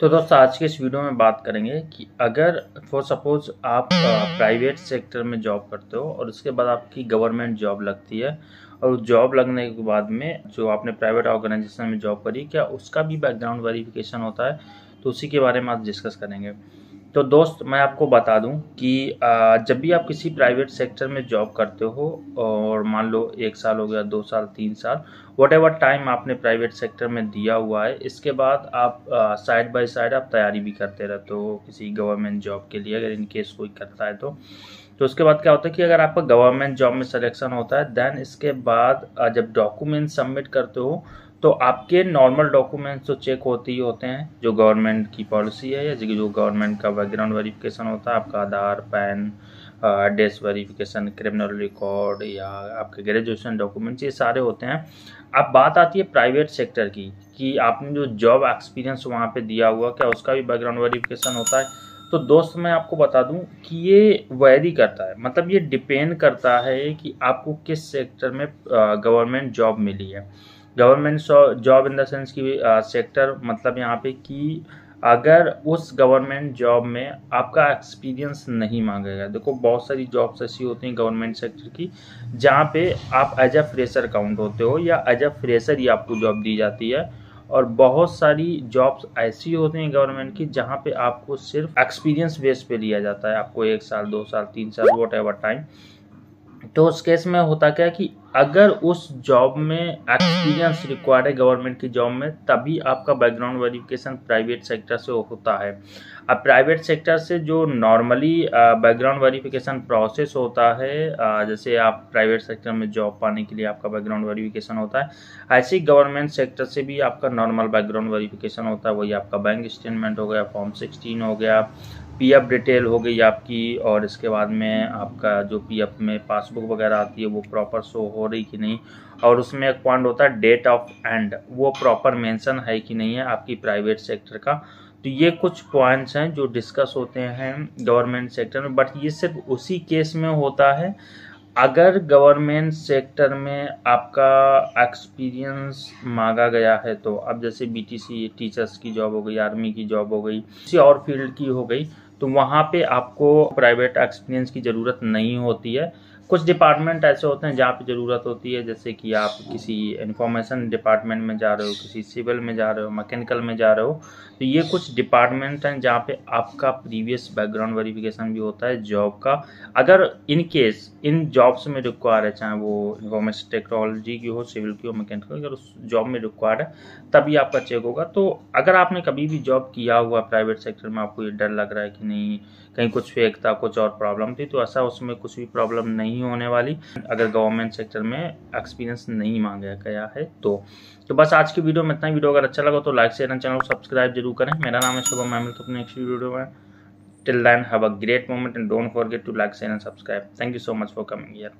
तो दोस्तों, आज के इस वीडियो में बात करेंगे कि अगर फॉर सपोज़ आप प्राइवेट सेक्टर में जॉब करते हो और उसके बाद आपकी गवर्नमेंट जॉब लगती है और जॉब लगने के बाद में जो आपने प्राइवेट ऑर्गेनाइजेशन में जॉब करी, क्या उसका भी बैकग्राउंड वेरिफिकेशन होता है? तो उसी के बारे में आज डिस्कस करेंगे। तो दोस्त, मैं आपको बता दूँ कि जब भी आप किसी प्राइवेट सेक्टर में जॉब करते हो, और मान लो एक साल हो गया, दो साल, तीन साल वट एवर टाइम आपने प्राइवेट सेक्टर में दिया हुआ है, इसके बाद आप साइड बाय साइड आप तैयारी भी करते रहते हो किसी गवर्नमेंट जॉब के लिए, अगर इन केस कोई करता है तो। तो उसके बाद क्या होता है कि अगर आपका गवर्नमेंट जॉब में सिलेक्शन होता है देन इसके बाद जब डॉक्यूमेंट सबमिट करते हो तो आपके नॉर्मल डॉक्यूमेंट्स तो चेक होते ही होते हैं, जो गवर्नमेंट की पॉलिसी है या जो गवर्नमेंट का बैकग्राउंड वेरिफिकेशन होता है, आपका Aadhaar, PAN address verification criminal record या आपके ग्रेजुएशन डॉक्यूमेंट्स ये सारे होते हैं। अब बात आती है प्राइवेट सेक्टर की, कि आपने जो जॉब एक्सपीरियंस वहाँ पे दिया हुआ, क्या उसका भी बैकग्राउंड वेरिफिकेशन होता है? तो दोस्त, मैं आपको बता दूँ कि ये वेरी करता है। मतलब ये डिपेंड करता है कि आपको किस सेक्टर में गवर्नमेंट जॉब मिली है। Government job in the sense की सेक्टर मतलब यहाँ पे कि अगर उस गवर्नमेंट जॉब में आपका एक्सपीरियंस नहीं मांगेगा, देखो बहुत सारी जॉब्स ऐसी होती हैं गवर्नमेंट सेक्टर की, जहाँ पे आप एज अ फ्रेशर काउंट होते हो या एज अ फ्रेशर ही आपको जॉब दी जाती है, और बहुत सारी जॉब्स ऐसी होती हैं गवर्नमेंट की जहाँ पे आपको सिर्फ़ एक्सपीरियंस बेस पे लिया जाता है, आपको एक साल, दो साल, तीन साल वॉट एवर टाइम तो उस केस में होता क्या कि अगर उस जॉब में एक्सपीरियंस रिक्वायर्ड है गवर्नमेंट की जॉब में, तभी आपका बैकग्राउंड वेरिफिकेशन प्राइवेट सेक्टर से होता है। अब प्राइवेट सेक्टर से जो नॉर्मली बैकग्राउंड वेरिफिकेशन प्रोसेस होता है जैसे आप प्राइवेट सेक्टर में जॉब पाने के लिए आपका बैकग्राउंड वेरिफिकेशन होता है, ऐसे ही गवर्नमेंट सेक्टर से भी आपका नॉर्मल बैकग्राउंड वेरिफिकेशन होता है। वही आपका बैंक स्टेटमेंट हो गया फॉर्म सिक्सटीन हो गया पीएफ डिटेल हो गई आपकी और इसके बाद में आपका जो पी एफ़ में पासबुक वगैरह आती है, वो प्रॉपर शो हो रही कि नहीं? और उसमें एक पॉइंट होता है डेट ऑफ़ एंड वो प्रॉपर मेंशन है कि नहीं है आपकी प्राइवेट सेक्टर का? तो ये कुछ पॉइंट्स हैं जो डिस्कस होते हैं गवर्नमेंट सेक्टर में बट ये सिर्फ़ उसी केस में होता है अगर गवर्नमेंट सेक्टर में आपका एक्सपीरियंस मांगा गया है तो अब जैसे बीटीसी टीचर्स की जॉब हो गई, आर्मी की जॉब हो गई, किसी और फ़ील्ड की हो गई तो वहाँ पे आपको प्राइवेट एक्सपीरियंस की ज़रूरत नहीं होती है। कुछ डिपार्टमेंट ऐसे होते हैं जहाँ पे ज़रूरत होती है जैसे कि आप किसी इंफॉर्मेशन डिपार्टमेंट में जा रहे हो किसी सिविल में जा रहे हो मैकेनिकल में जा रहे हो तो ये कुछ डिपार्टमेंट हैं जहाँ पे आपका प्रीवियस बैकग्राउंड वेरिफिकेशन भी होता है जॉब का। अगर इन केस इन जॉब्स में रिक्वायर है चाहे वो इंफॉर्मेशन टेक्नोलॉजी की हो सिविल की हो मैकेनिकल अगर उस जॉब में रिक्वायर है तभी आपका चेक होगा। तो अगर आपने कभी भी जॉब किया हुआ प्राइवेट सेक्टर में आपको ये डर लग रहा है कि नहीं कहीं कुछ फेक था कुछ और प्रॉब्लम थी तो ऐसा उसमें कुछ भी प्रॉब्लम नहीं होने वाली। अगर गवर्नमेंट सेक्टर में एक्सपीरियंस नहीं मांगा गया है तो। तो बस आज की वीडियो में इतना वीडियो अगर अच्छा लगा तो लाइक शेयर चैनल को सब्सक्राइब ज़रूर करें। मेरा नाम है शुभम। मैं तो अपने नेक्स्ट वीडियो में। Till then have a great moment and don't forget to like share and subscribe thank you so much for coming year